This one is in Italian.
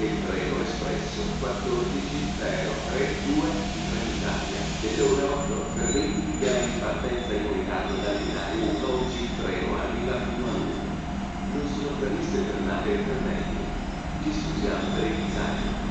anche il treno espresso 14.032 di Trenitalia delle ore 8 per l'indica in partenza in ritardo dall'inario 1 oggi il treno arriva fino a 1 non sono previste fermate e per mezzo. ci scusiamo per il disagio